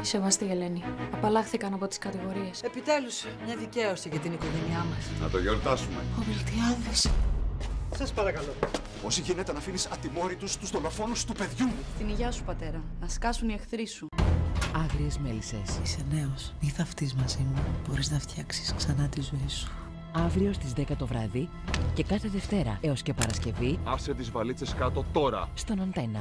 Σεβαστή Ελένη. Απαλλάχθηκαν από τις κατηγορίες. Επιτέλους, μια δικαίωση για την οικογένειά μας. Να το γιορτάσουμε. Ο Μιλτιάδης. Σας παρακαλώ. Πώς γίνεται να αφήνεις ατιμόρυτους του δολοφόνους του παιδιού μου; Την υγειά σου, πατέρα. Να σκάσουν οι εχθροί σου. Άγριες μέλισσες. Είσαι νέος. Μη θαυτείς μαζί μου. Μπορείς να φτιάξεις ξανά τη ζωή σου. Αύριο στις 10 το βράδυ και κάθε Δευτέρα έως και Παρασκευή Άσε τις βαλίτσες κάτω τώρα. στον Αντένα.